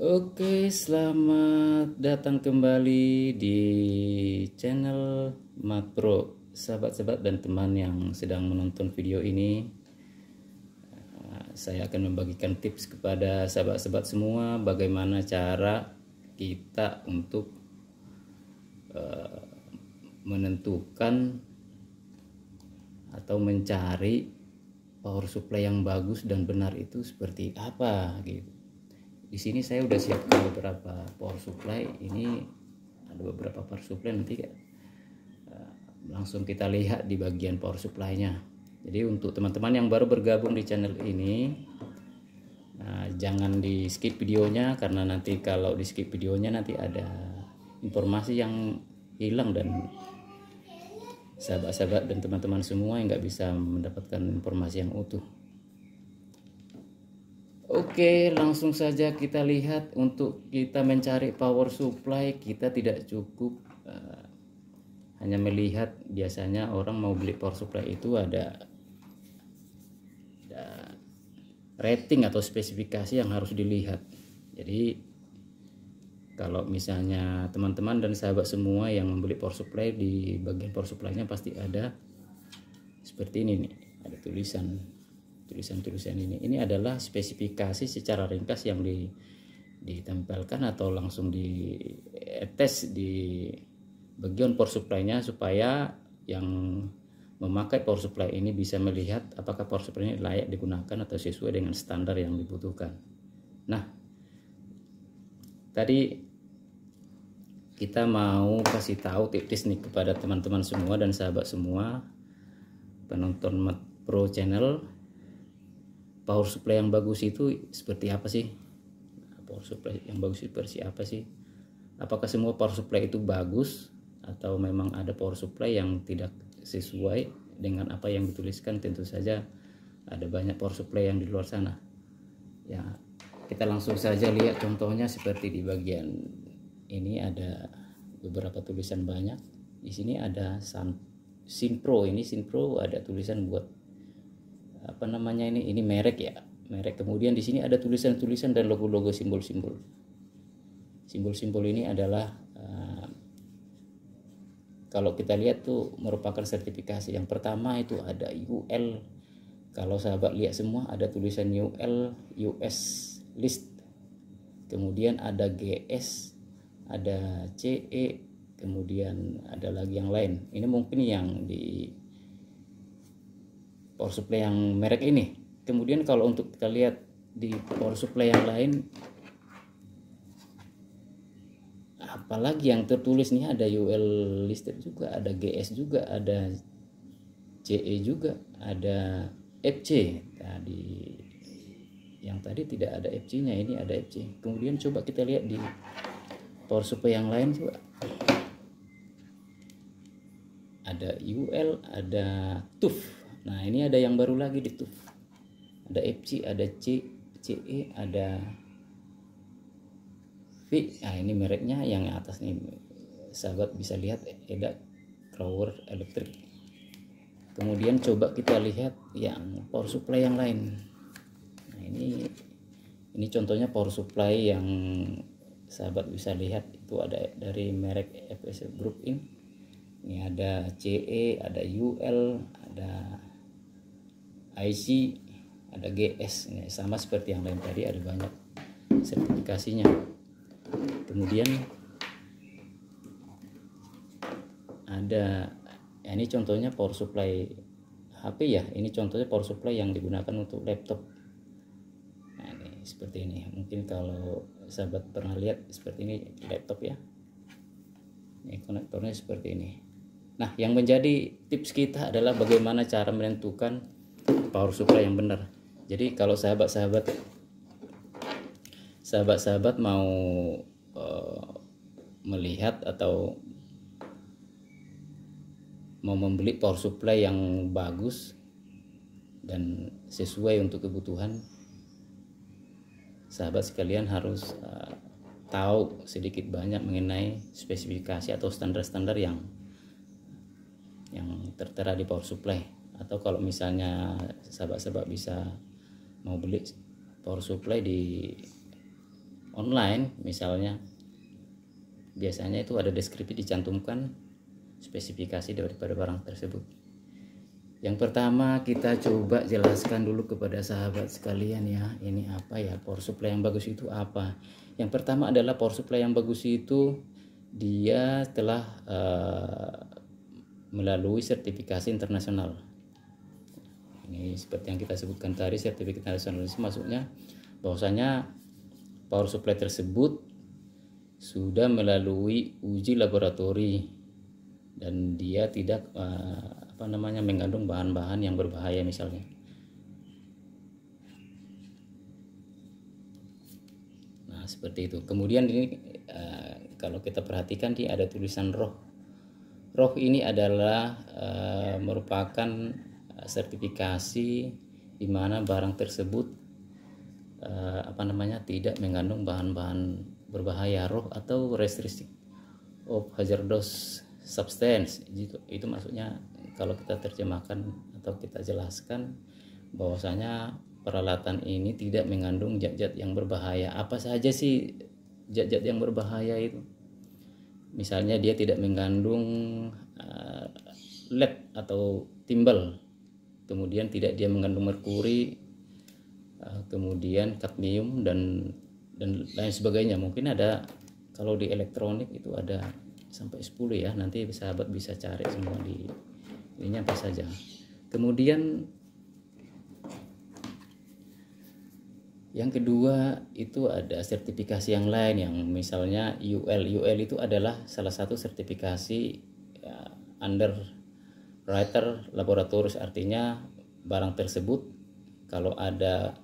Oke, selamat datang kembali di channel Matpro. Sahabat-sahabat dan teman yang sedang menonton video ini, eh, saya akan membagikan tips kepada sahabat-sahabat semua bagaimana cara kita untuk uh, menentukan atau mencari power supply yang bagus dan benar itu seperti apa gitu di sini saya udah siapkan beberapa power supply. Ini ada beberapa power supply nanti uh, langsung kita lihat di bagian power supply-nya. Jadi untuk teman-teman yang baru bergabung di channel ini uh, jangan di skip videonya karena nanti kalau di skip videonya nanti ada informasi yang hilang dan sahabat-sahabat dan teman-teman semua yang nggak bisa mendapatkan informasi yang utuh Oke, langsung saja kita lihat untuk kita mencari power supply kita tidak cukup uh, hanya melihat biasanya orang mau beli power supply itu ada, ada rating atau spesifikasi yang harus dilihat. Jadi kalau misalnya teman-teman dan sahabat semua yang membeli power supply di bagian power supply-nya pasti ada seperti ini nih, ada tulisan tulisan-tulisan ini ini adalah spesifikasi secara ringkas yang di, ditempelkan atau langsung di tes di bagian power supply-nya supaya yang memakai power supply ini bisa melihat apakah power supply ini layak digunakan atau sesuai dengan standar yang dibutuhkan. Nah, tadi kita mau kasih tahu tips nih kepada teman-teman semua dan sahabat semua penonton Pro Channel power supply yang bagus itu seperti apa sih? Power supply yang bagus itu seperti apa sih? Apakah semua power supply itu bagus atau memang ada power supply yang tidak sesuai dengan apa yang dituliskan? Tentu saja ada banyak power supply yang di luar sana. Ya kita langsung saja lihat contohnya seperti di bagian ini ada beberapa tulisan banyak. Di sini ada Sun Sinpro ini Sinpro ada tulisan buat apa namanya ini ini merek ya merek. Kemudian di sini ada tulisan-tulisan dan logo-logo simbol-simbol. Simbol-simbol ini adalah uh, kalau kita lihat tuh merupakan sertifikasi. Yang pertama itu ada UL kalau sahabat lihat semua ada tulisan UL US list. Kemudian ada GS ada CE kemudian ada lagi yang lain. Ini mungkin yang di power supply yang merek ini. Kemudian kalau untuk kita lihat di power supply yang lain apalagi yang tertulis nih ada UL listed juga ada GS juga ada CE juga ada FC tadi yang tadi tidak ada FC nya ini ada FC kemudian coba kita lihat di power supply yang lain coba. Ada UL ada TUF nah ini ada yang baru lagi di TUF ada FC ada C CE ada V. Nah ini mereknya yang atas nih. Sahabat bisa lihat ada Crower Electric. Kemudian coba kita lihat yang power supply yang lain. Nah ini ini contohnya power supply yang sahabat bisa lihat. Itu ada dari merek FS Group in ini ada CE ada UL ada IC ada GS ini sama seperti yang lain tadi ada banyak sertifikasinya. Kemudian ada ya ini contohnya power supply HP ya. Ini contohnya power supply yang digunakan untuk laptop. Nah ini seperti ini. Mungkin kalau sahabat pernah lihat seperti ini laptop ya. Ini konektornya seperti ini. Nah yang menjadi tips kita adalah bagaimana cara menentukan power supply yang benar. Jadi kalau sahabat-sahabat sahabat-sahabat mau uh, melihat atau mau membeli power supply yang bagus dan sesuai untuk kebutuhan sahabat sekalian harus uh, tahu sedikit banyak mengenai spesifikasi atau standar-standar yang yang tertera di power supply atau kalau misalnya sahabat-sahabat bisa mau beli power supply di online misalnya biasanya itu ada deskripsi dicantumkan spesifikasi daripada barang tersebut. Yang pertama kita coba jelaskan dulu kepada sahabat sekalian ya ini apa ya power supply yang bagus itu apa. Yang pertama adalah power supply yang bagus itu dia telah uh, melalui sertifikasi internasional ini seperti yang kita sebutkan tadi sertifikat internasional itu maksudnya bahwasanya power supply tersebut sudah melalui uji laboratori dan dia tidak uh, apa namanya mengandung bahan-bahan yang berbahaya misalnya. Nah, seperti itu. Kemudian ini uh, kalau kita perhatikan di ada tulisan roh. Roh ini adalah uh, merupakan sertifikasi di mana barang tersebut uh, apa namanya tidak mengandung bahan-bahan berbahaya roh atau restriksi of hazardous substance. Itu itu maksudnya kalau kita terjemahkan atau kita jelaskan bahwasanya peralatan ini tidak mengandung zat-zat yang berbahaya. Apa saja sih zat-zat yang berbahaya itu? Misalnya dia tidak mengandung uh, lead atau timbal kemudian tidak dia mengandung merkuri Eh, kemudian kadmium dan dan lain sebagainya. Mungkin ada kalau di elektronik itu ada sampai 10 ya nanti sahabat bisa cari semua di ini apa saja. Kemudian yang kedua itu ada sertifikasi yang lain yang misalnya UL UL itu adalah salah satu sertifikasi ya, under writer laboratoris artinya barang tersebut kalau ada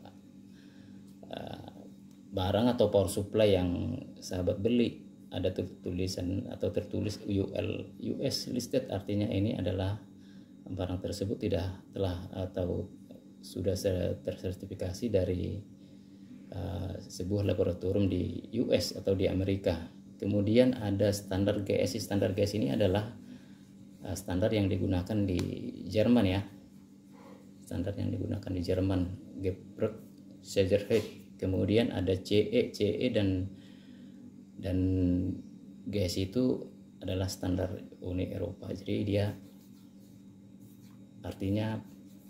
barang atau power supply yang sahabat beli ada tulisan atau tertulis UL US listed artinya ini adalah barang tersebut tidak telah atau sudah tersertifikasi dari uh, sebuah laboratorium di US atau di Amerika. Kemudian ada standar GSI. Standar GSI ini adalah uh, standar yang digunakan di Jerman ya. Standar yang digunakan di Jerman, Gebrek Sicherheit kemudian ada CE CE dan dan GS itu adalah standar Uni Eropa. Jadi dia artinya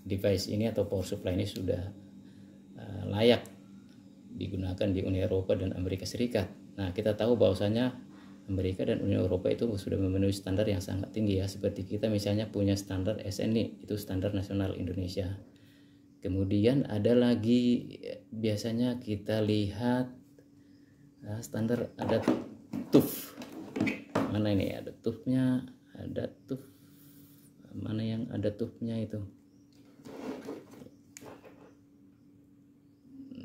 device ini atau power supply ini sudah uh, layak digunakan di Uni Eropa dan Amerika Serikat. Nah kita tahu bahwasanya Amerika dan Uni Eropa itu sudah memenuhi standar yang sangat tinggi ya seperti kita misalnya punya standar SNI itu standar nasional Indonesia Kemudian ada lagi biasanya kita lihat nah, standar ada tuf. Mana ini ada tufnya, ada tuf. Mana yang ada tufnya itu?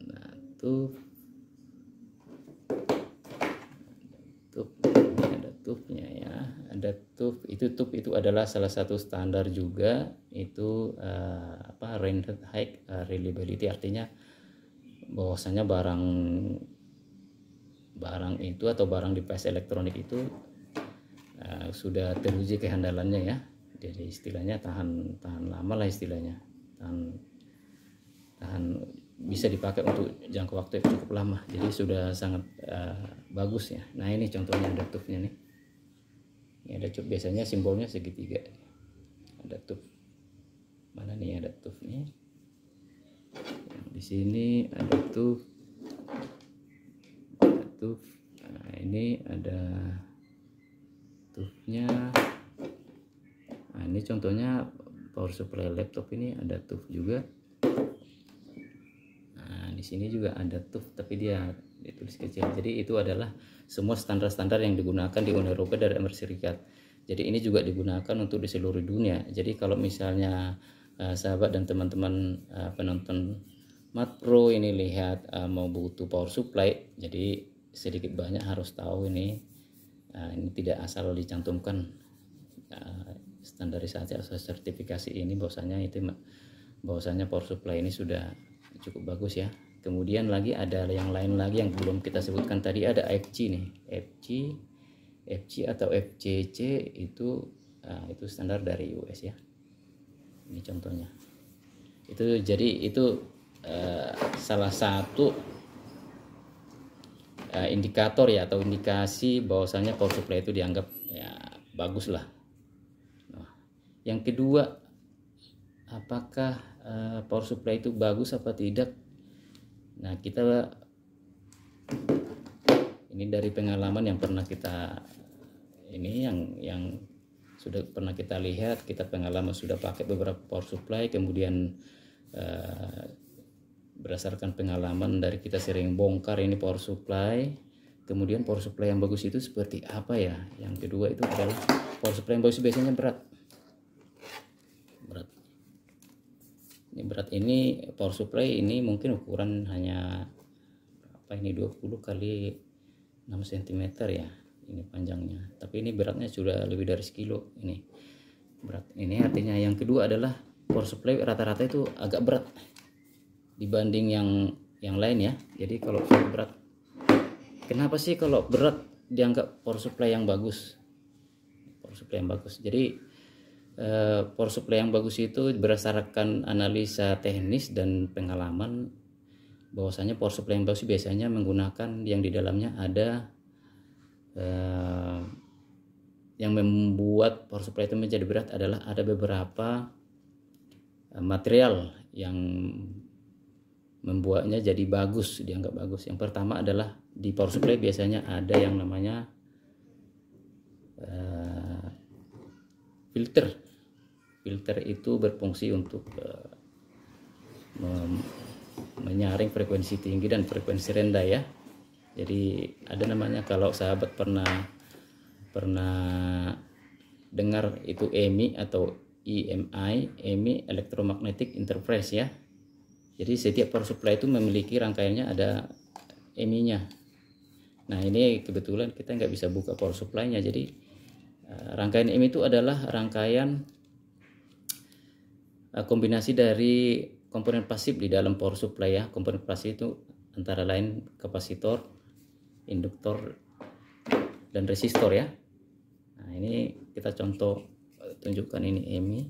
Nah, tuf ada TUF itu TUF itu adalah salah satu standar juga. Itu uh, apa rendered high uh, reliability artinya bahwasanya barang barang itu atau barang device elektronik itu uh, sudah teruji kehandalannya ya. Jadi istilahnya tahan tahan lama lah istilahnya. Tahan tahan bisa dipakai untuk jangka waktu yang cukup lama. Jadi sudah sangat uh, bagus ya. Nah ini contohnya ada tufnya nih ini ada cup biasanya simbolnya segitiga. Ada tuf. Mana nih ada tufnya di sini ada tuf. Ada tuf. Nah ini ada tufnya. Nah ini contohnya power supply laptop ini ada tuf juga. Nah di sini juga ada tuf tapi dia ditulis kecil. Jadi itu adalah semua standar-standar yang digunakan di Uni Eropa dan Amerika Serikat. Jadi ini juga digunakan untuk di seluruh dunia. Jadi kalau misalnya uh, sahabat dan teman-teman uh, penonton Mat Pro ini lihat uh, mau butuh power supply jadi sedikit banyak harus tahu ini uh, ini tidak asal dicantumkan uh, standarisasi atau sertifikasi ini. Bahwasanya itu bahwasanya power supply ini sudah cukup bagus ya kemudian lagi ada yang lain lagi yang belum kita sebutkan tadi ada FG nih FG FG atau FCC itu uh, itu standar dari US ya ini contohnya itu jadi itu uh, salah satu uh, indikator ya atau indikasi bahwasanya power supply itu dianggap ya bagus lah. Nah, yang kedua, apakah uh, power supply itu bagus apa tidak? Nah kita ini dari pengalaman yang pernah kita ini yang yang sudah pernah kita lihat kita pengalaman sudah pakai beberapa power supply kemudian uh, berdasarkan pengalaman dari kita sering bongkar ini power supply. Kemudian power supply yang bagus itu seperti apa ya? Yang kedua itu adalah power supply yang bagus biasanya berat ini berat ini power supply ini mungkin ukuran hanya apa ini 20 kali 6 cm ya ini panjangnya. Tapi ini beratnya sudah lebih dari sekilo ini. Berat. Ini artinya yang kedua adalah power supply rata-rata itu agak berat dibanding yang yang lain ya. Jadi kalau berat kenapa sih kalau berat dianggap power supply yang bagus? Power supply yang bagus. Jadi eh, power supply yang bagus itu berdasarkan analisa teknis dan pengalaman bahwasanya power supply yang bagus biasanya menggunakan yang di dalamnya ada eh, yang membuat power supply itu menjadi berat adalah ada beberapa eh, material yang membuatnya jadi bagus dianggap bagus. Yang pertama adalah di power supply biasanya ada yang namanya uh, filter filter itu berfungsi untuk uh, menyaring frekuensi tinggi dan frekuensi rendah ya jadi ada namanya kalau sahabat pernah pernah dengar itu EMI atau EMI EMI electromagnetic interference ya jadi setiap power supply itu memiliki rangkaiannya ada EMI-nya. Nah ini kebetulan kita nggak bisa buka power supply-nya. Jadi uh, rangkaian EMI itu adalah rangkaian kombinasi dari komponen pasif di dalam power supply ya. Komponen pasif itu antara lain kapasitor, induktor, dan resistor ya. Nah ini kita contoh tunjukkan ini EMI.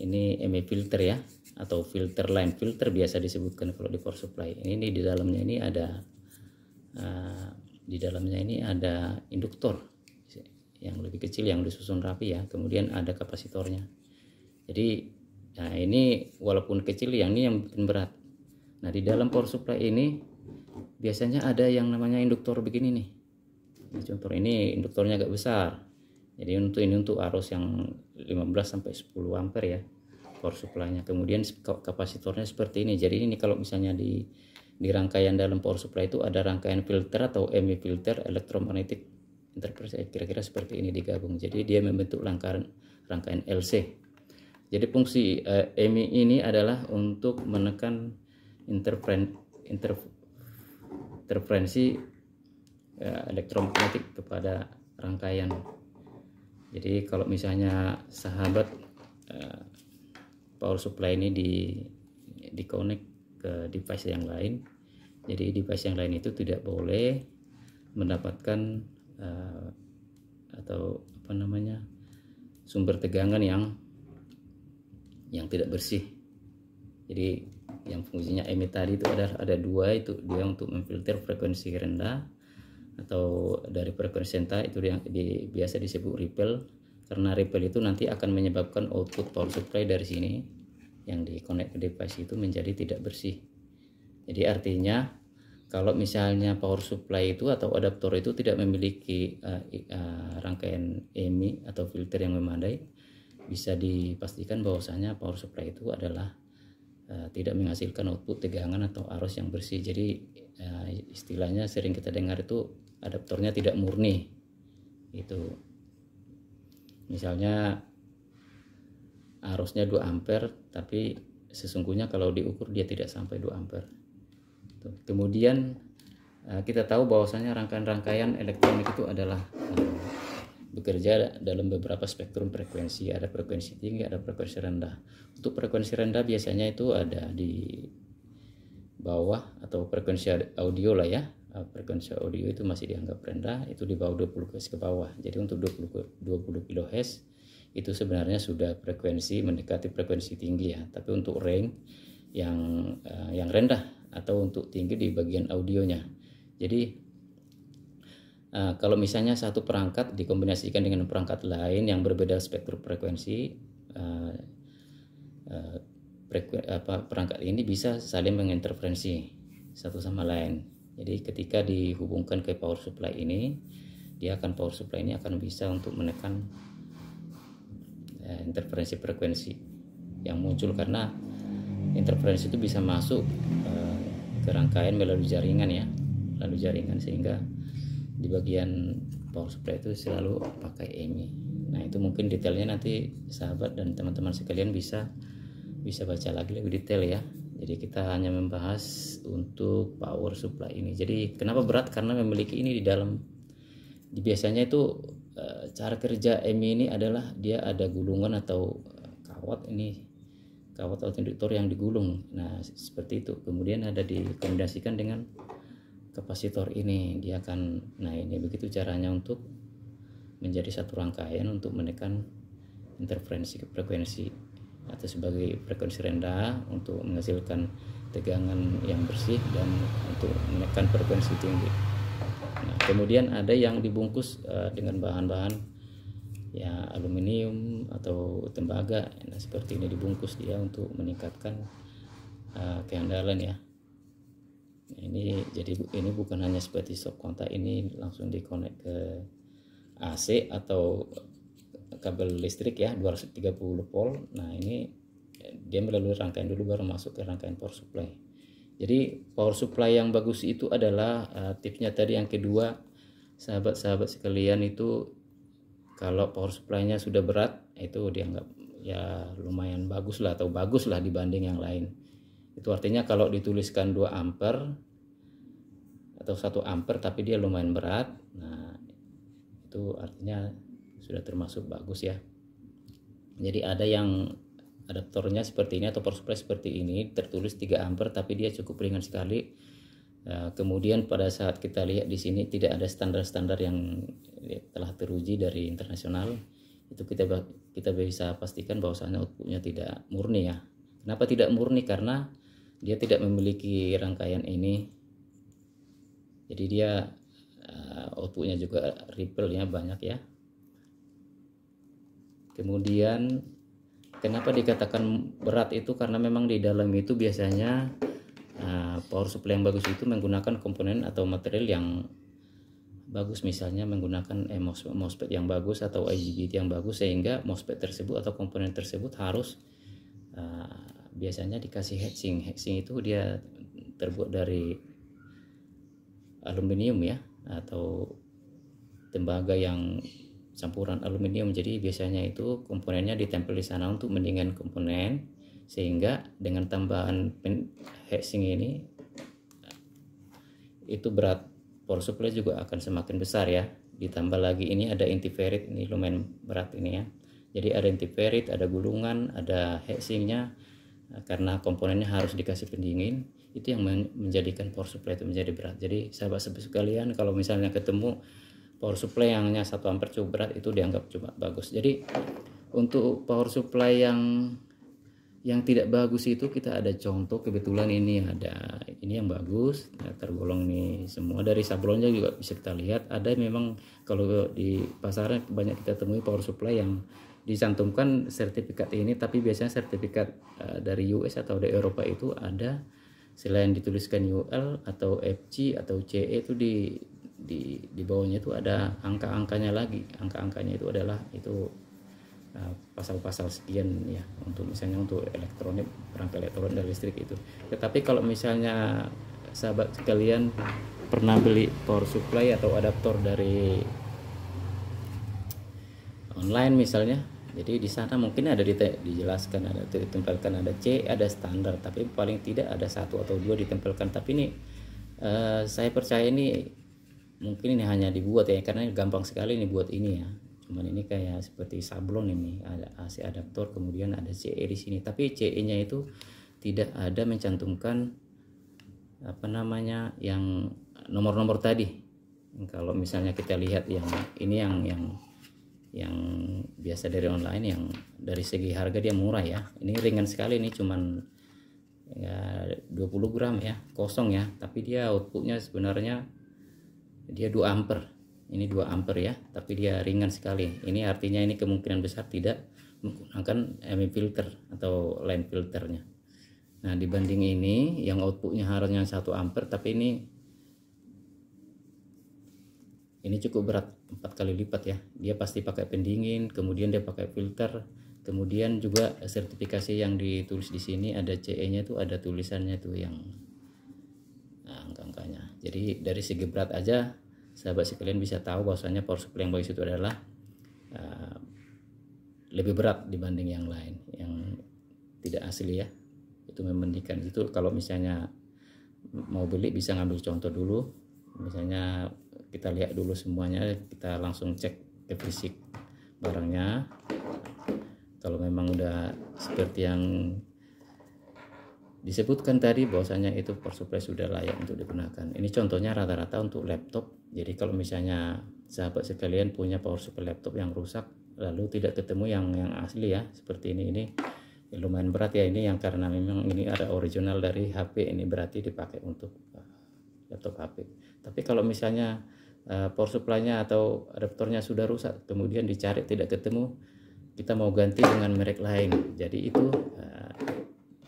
Ini EMI filter ya atau filter line filter biasa disebutkan kalau di power supply ini di dalamnya ini ada uh, di dalamnya ini ada induktor yang lebih kecil yang disusun rapi ya kemudian ada kapasitornya jadi nah ini walaupun kecil yang ini yang berat nah di dalam power supply ini biasanya ada yang namanya induktor begini nih ini contoh ini induktornya agak besar jadi untuk ini untuk arus yang 15 sampai 10 ampere ya power supply-nya. Kemudian kapasitornya seperti ini. Jadi ini kalau misalnya di di rangkaian dalam power supply itu ada rangkaian filter atau EMI filter electromagnetic interference kira-kira seperti ini digabung. Jadi dia membentuk rangkaian rangkaian LC. Jadi fungsi uh, eh, EMI ini adalah untuk menekan interferen, inter, interferensi uh, elektromagnetik kepada rangkaian. Jadi kalau misalnya sahabat uh, power supply ini di di connect ke device yang lain jadi device yang lain itu tidak boleh mendapatkan uh, atau apa namanya sumber tegangan yang yang tidak bersih. Jadi yang fungsinya emit tadi itu ada ada dua itu. Dia untuk memfilter frekuensi rendah atau dari frekuensi rendah itu yang di, biasa disebut ripple. Karena ripple itu nanti akan menyebabkan output power supply dari sini yang di connect ke device itu menjadi tidak bersih. Jadi artinya kalau misalnya power supply itu atau adaptor itu tidak memiliki uh, uh, rangkaian EMI atau filter yang memadai bisa dipastikan bahwasanya power supply itu adalah uh, tidak menghasilkan output tegangan atau arus yang bersih. Jadi uh, istilahnya sering kita dengar itu adaptornya tidak murni. Itu. Misalnya arusnya 2 ampere tapi sesungguhnya kalau diukur dia tidak sampai 2 ampere. Kemudian eh, kita tahu bahwasanya rangkaian-rangkaian elektronik itu adalah bekerja dalam beberapa spektrum frekuensi. Ada frekuensi tinggi ada frekuensi rendah. Untuk frekuensi rendah biasanya itu ada di bawah atau frekuensi audio lah ya. Eh, frekuensi audio itu masih dianggap rendah itu di bawah 20 kHz ke bawah. Jadi untuk 20 20 kHz itu sebenarnya sudah frekuensi mendekati frekuensi tinggi ya. Tapi untuk range yang uh, yang rendah atau untuk tinggi di bagian audionya. Jadi uh, kalau misalnya satu perangkat dikombinasikan dengan perangkat lain yang berbeda spektrum frekuensi uh, uh, apa, perangkat ini bisa saling menginterferensi satu sama lain. Jadi ketika dihubungkan ke power supply ini dia akan power supply ini akan bisa untuk menekan uh, interferensi frekuensi yang muncul karena interferensi itu bisa masuk uh, ke rangkaian melalui jaringan ya lalu jaringan sehingga di bagian power supply itu selalu pakai EMI nah itu mungkin detailnya nanti sahabat dan teman-teman sekalian bisa bisa baca lagi lebih detail ya. Jadi kita hanya membahas untuk power supply ini. Jadi kenapa berat? Karena memiliki ini di dalam biasanya itu eh, cara kerja EMI ini adalah dia ada gulungan atau kawat ini kawat atau induktor yang digulung. Nah seperti itu. Kemudian ada dikombinasikan dengan kapasitor ini dia akan nah ini begitu caranya untuk menjadi satu rangkaian untuk menekan interferensi frekuensi atau sebagai frekuensi rendah untuk menghasilkan tegangan yang bersih dan untuk menekan frekuensi tinggi. Nah, kemudian ada yang dibungkus uh, dengan bahan-bahan ya aluminium atau tembaga nah, seperti ini dibungkus dia untuk meningkatkan uh, keandalan ya ini jadi ini bukan hanya seperti stop kontak ini langsung dikonek ke AC atau kabel listrik ya 230 volt. Nah ini dia melalui rangkaian dulu baru masuk ke rangkaian power supply. Jadi power supply yang bagus itu adalah uh, tipsnya tadi yang kedua. Sahabat-sahabat sekalian itu kalau power supply-nya sudah berat itu dianggap ya lumayan bagus lah atau bagus lah dibanding yang lain itu artinya kalau dituliskan 2 ampere atau 1 ampere tapi dia lumayan berat nah itu artinya sudah termasuk bagus ya. Jadi ada yang adaptornya seperti ini atau power supply seperti ini tertulis 3 ampere tapi dia cukup ringan sekali. Nah, kemudian pada saat kita lihat di sini tidak ada standar-standar yang telah teruji dari internasional. Itu kita kita bisa pastikan bahwasanya outputnya tidak murni ya. Kenapa tidak murni? Karena dia tidak memiliki rangkaian ini. Jadi dia uh, outputnya juga ripple ya banyak ya. Kemudian kenapa dikatakan berat itu? Karena memang di dalam itu biasanya uh, power supply yang bagus itu menggunakan komponen atau material yang bagus. Misalnya menggunakan eh, MOSFET yang bagus atau IGBT yang bagus sehingga MOSFET tersebut atau komponen tersebut harus uh, biasanya dikasih heatsink heatsink itu dia terbuat dari aluminium ya atau tembaga yang campuran aluminium. Jadi biasanya itu komponennya ditempel di sana untuk mendingan komponen sehingga dengan tambahan heatsink ini itu berat power supply juga akan semakin besar ya. Ditambah lagi ini ada antiferrit ini lumayan berat ini ya. Jadi ada antiferrit ada gulungan ada heatsinknya Nah, karena komponennya harus dikasih pendingin itu yang menjadikan power supply itu menjadi berat. Jadi sahabat-sahabat sekalian kalau misalnya ketemu power supply yang hanya satu ampere cukup berat itu dianggap cuma bagus. Jadi untuk power supply yang yang tidak bagus itu kita ada contoh kebetulan ini ada ini yang bagus ya, tergolong nih semua. Dari sablonnya juga bisa kita lihat ada memang kalau di pasaran banyak kita temui power supply yang dicantumkan sertifikat ini tapi biasanya sertifikat uh, dari US atau dari Eropa itu ada selain dituliskan UL atau FG atau CE itu di di di bawahnya itu ada angka-angkanya lagi. Angka-angkanya itu adalah itu eh, pasal-pasal uh, sekian ya untuk misalnya untuk elektronik perangkat elektronik dan listrik itu. Tetapi kalau misalnya sahabat sekalian pernah beli power supply atau adaptor dari online misalnya. Jadi di sana mungkin ada dijelaskan ada ditempelkan ada C ada standar. Tapi paling tidak ada satu atau dua ditempelkan. Tapi ini uh, saya percaya ini mungkin ini hanya dibuat ya karena gampang sekali ini buat ini ya. Cuman ini kayak seperti sablon ini ada AC adaptor kemudian ada CE di sini. Tapi CE nya itu tidak ada mencantumkan apa namanya yang nomor-nomor tadi. Kalau misalnya kita lihat yang ini yang yang yang biasa dari online yang dari segi harga dia murah ya. Ini ringan sekali ini cuman ya 20 gram ya kosong ya. Tapi dia outputnya sebenarnya dia 2 ampere ini 2 ampere ya tapi dia ringan sekali. Ini artinya ini kemungkinan besar tidak menggunakan MI filter atau line filternya. Nah dibanding ini yang outputnya harusnya 1 ampere tapi ini ini cukup berat empat kali lipat ya. Dia pasti pakai pendingin kemudian dia pakai filter kemudian juga sertifikasi yang ditulis di sini ada CE nya itu ada tulisannya tuh yang nah, angka-angkanya. Jadi dari segi berat aja sahabat sekalian bisa tahu bahwasanya power supply yang bagus itu adalah uh, lebih berat dibanding yang lain yang tidak asli ya. Itu membandingkan. Itu kalau misalnya mau beli bisa ngambil contoh dulu. Misalnya kita lihat dulu semuanya kita langsung cek ke fisik barangnya. Kalau memang udah seperti yang disebutkan tadi bahwasanya itu power supply sudah layak untuk digunakan. Ini contohnya rata-rata untuk laptop. Jadi kalau misalnya sahabat sekalian punya power supply laptop yang rusak lalu tidak ketemu yang yang asli ya seperti ini ini ya lumayan berat ya ini yang karena memang ini ada original dari HP ini berarti dipakai untuk uh, laptop HP tapi kalau misalnya power supply-nya atau adaptornya sudah rusak kemudian dicari tidak ketemu kita mau ganti dengan merek lain. Jadi itu uh,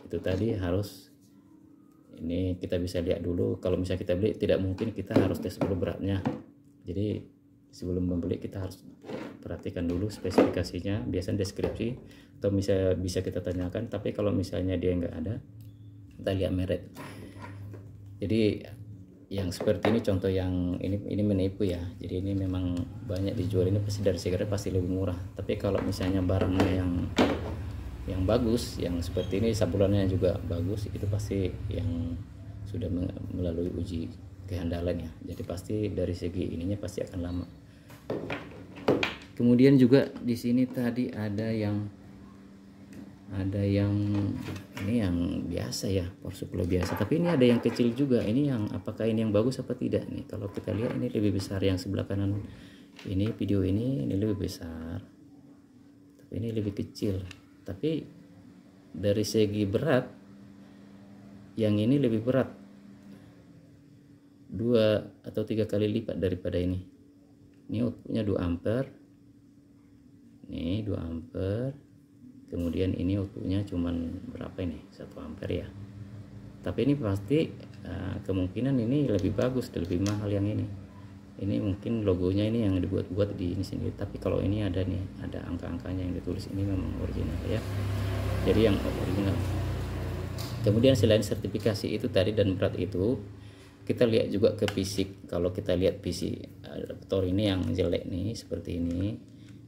itu tadi harus ini kita bisa lihat dulu. Kalau misalnya kita beli tidak mungkin kita harus tes dulu beratnya. Jadi sebelum membeli kita harus perhatikan dulu spesifikasinya. Biasanya deskripsi atau bisa bisa kita tanyakan. Tapi kalau misalnya dia nggak ada kita lihat merek. Jadi yang seperti ini contoh yang ini ini menipu ya. Jadi ini memang banyak dijual ini pasti dari sigaret pasti lebih murah. Tapi kalau misalnya barangnya yang yang bagus yang seperti ini sabulannya juga bagus itu pasti yang sudah melalui uji kehandalan ya. Jadi pasti dari segi ininya pasti akan lama. Kemudian juga di sini tadi ada yang ada yang ini yang biasa ya power supply biasa. Tapi ini ada yang kecil juga. Ini yang apakah ini yang bagus apa tidak nih? Kalau kita lihat ini lebih besar yang sebelah kanan. Ini video ini ini lebih besar. Tapi ini lebih kecil. Tapi dari segi berat yang ini lebih berat. Dua atau tiga kali lipat daripada ini. Ini outputnya 2 ampere. Ini 2 ampere kemudian ini outputnya cuman berapa ini? 1 ampere ya. Tapi ini pasti uh, kemungkinan ini lebih bagus lebih mahal yang ini. Ini mungkin logonya ini yang dibuat-buat di ini sendiri. Tapi kalau ini ada nih ada angka-angkanya yang ditulis ini memang original ya. Jadi yang original. Kemudian selain sertifikasi itu tadi dan berat itu kita lihat juga ke fisik. Kalau kita lihat PC adaptor ini yang jelek nih seperti ini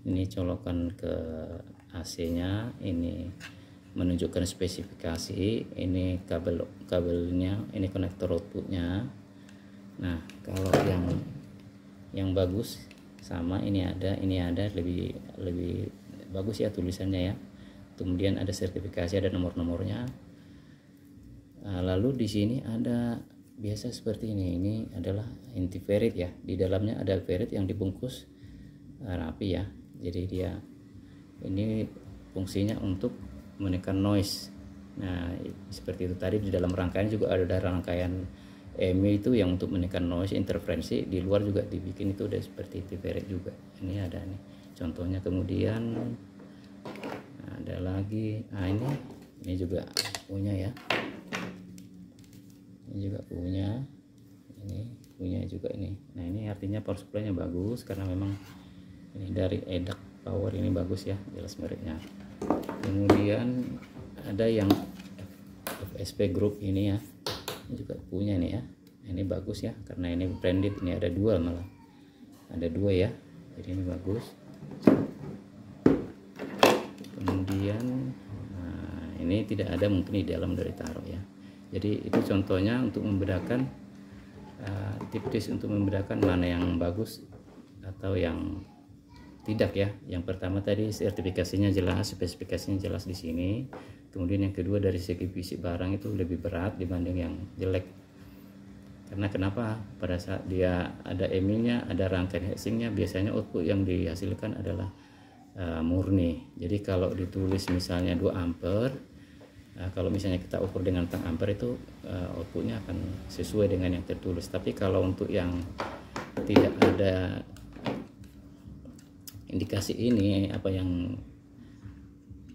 ini colokan ke AC nya ini menunjukkan spesifikasi ini kabel kabelnya ini konektor outputnya. Nah kalau yang yang bagus sama ini ada ini ada lebih lebih bagus ya tulisannya ya. Kemudian ada sertifikasi ada nomor-nomornya. Nah, lalu di sini ada biasa seperti ini ini adalah inti ferit ya. Di dalamnya ada ferit yang dibungkus uh, rapi ya. Jadi dia ini fungsinya untuk menekan noise. Nah seperti itu tadi di dalam rangkaian juga ada rangkaian EMI itu yang untuk menekan noise interferensi di luar juga dibikin itu udah seperti Tiveret juga. Ini ada nih contohnya. Kemudian ada lagi. Nah ini ini juga punya ya. Ini juga punya. Ini punya juga ini. Nah ini artinya power supply nya bagus karena memang ini dari edak power ini bagus ya jelas mereknya. Kemudian ada yang FSP group ini ya ini juga punya nih ya. Ini bagus ya karena ini branded ini ada dua malah. Ada dua ya jadi ini bagus. Kemudian nah, ini tidak ada mungkin di dalam dari taruh ya. Jadi itu contohnya untuk membedakan uh, tips untuk membedakan mana yang bagus atau yang tidak ya. Yang pertama tadi sertifikasinya jelas spesifikasinya jelas di sini. Kemudian yang kedua dari segi fisik barang itu lebih berat dibanding yang jelek. Karena kenapa? Pada saat dia ada eminya ada rangkaian heatsingnya biasanya output yang dihasilkan adalah uh, murni. Jadi kalau ditulis misalnya 2 ampere uh, kalau misalnya kita ukur dengan tang ampere itu uh, outputnya akan sesuai dengan yang tertulis. Tapi kalau untuk yang tidak ada indikasi ini apa yang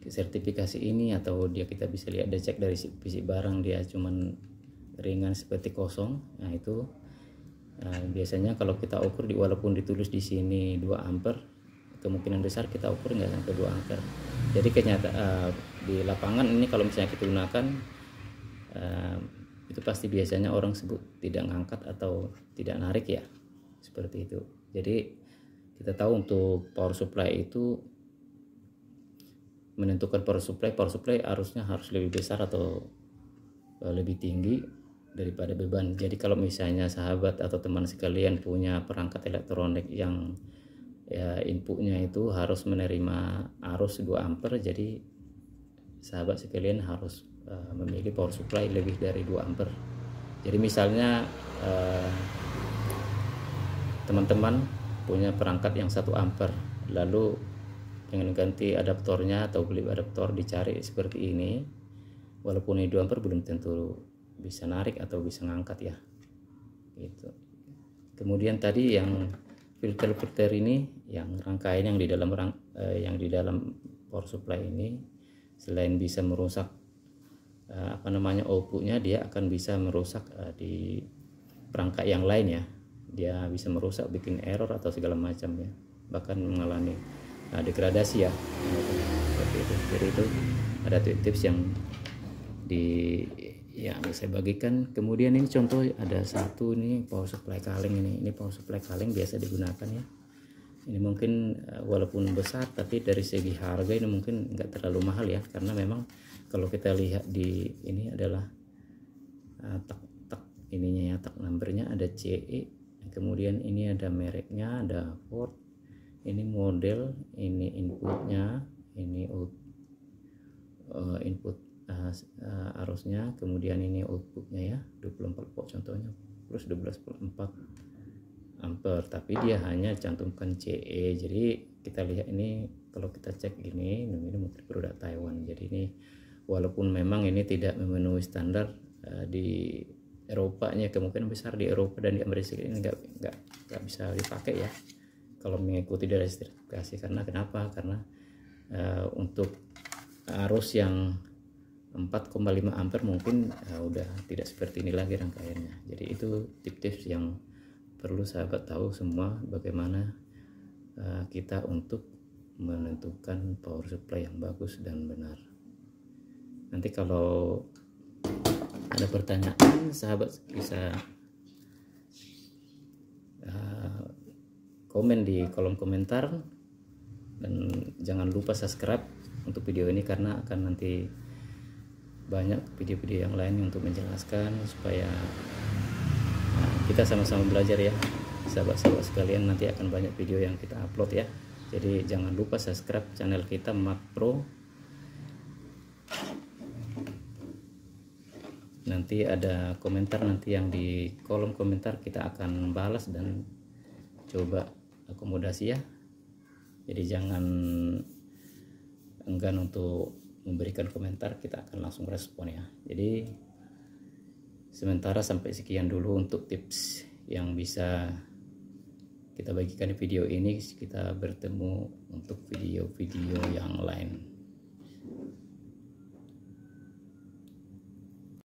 sertifikasi ini atau dia kita bisa lihat dia cek dari fisik barang dia cuman ringan seperti kosong. Nah itu uh, biasanya kalau kita ukur di walaupun ditulis di sini 2 ampere kemungkinan besar kita ukur nggak sampai 2 ampere jadi kenyataan uh, di lapangan ini kalau misalnya kita gunakan uh, itu pasti biasanya orang sebut tidak ngangkat atau tidak narik ya seperti itu. Jadi kita tahu untuk power supply itu menentukan power supply power supply arusnya harus lebih besar atau uh, lebih tinggi daripada beban. Jadi kalau misalnya sahabat atau teman sekalian punya perangkat elektronik yang ya inputnya itu harus menerima arus 2 ampere jadi sahabat sekalian harus uh, memiliki power supply lebih dari 2 ampere. Jadi misalnya uh, teman-teman punya perangkat yang 1 ampere lalu pengen ganti adaptornya atau beli adaptor dicari seperti ini. Walaupun ini 2 ampere belum tentu bisa narik atau bisa ngangkat ya. Gitu. Kemudian tadi yang filter-filter ini yang rangkaian yang di dalam rang, eh, yang di dalam power supply ini selain bisa merusak eh, apa namanya outputnya dia akan bisa merusak eh, di perangkat yang lain ya dia bisa merusak bikin error atau segala macam ya. Bahkan mengalami nah, degradasi ya. Seperti itu. Jadi itu ada tips yang di yang saya bagikan. Kemudian ini contoh ada satu ini power supply kaleng ini. Ini power supply kaleng biasa digunakan ya. Ini mungkin eh, walaupun besar tapi dari segi harga ini mungkin nggak terlalu mahal ya. Karena memang kalau kita lihat di ini adalah uh, tak tak ininya ya tak numbernya ada CE kemudian ini ada mereknya ada port. Ini model ini inputnya ini out, uh, input uh, uh, arusnya. Kemudian ini outputnya ya 24 volt contohnya terus 12,4 ampere. Tapi dia hanya cantumkan CE jadi kita lihat ini kalau kita cek ini ini mungkin produk Taiwan. Jadi ini walaupun memang ini tidak memenuhi standar uh, di Eropa nya kemungkinan besar di Eropa dan di Amerika ini nggak nggak nggak bisa dipakai ya. Kalau mengikuti dari sertifikasi karena kenapa? Karena uh, untuk arus yang 4,5 ampere mungkin uh, udah tidak seperti ini lagi rangkaiannya. Jadi itu tips-tips yang perlu sahabat tahu semua bagaimana uh, kita untuk menentukan power supply yang bagus dan benar. Nanti kalau ada pertanyaan sahabat bisa komen di kolom komentar. Dan jangan lupa subscribe untuk video ini karena akan nanti banyak video-video yang lain untuk menjelaskan supaya nah, kita sama-sama belajar ya. Sahabat-sahabat sekalian nanti akan banyak video yang kita upload ya. Jadi jangan lupa subscribe channel kita Mac Pro nanti ada komentar nanti yang di kolom komentar kita akan balas dan coba akomodasi ya. Jadi jangan enggan untuk memberikan komentar kita akan langsung respon ya. Jadi sementara sampai sekian dulu untuk tips yang bisa kita bagikan di video ini. Kita bertemu untuk video-video yang lain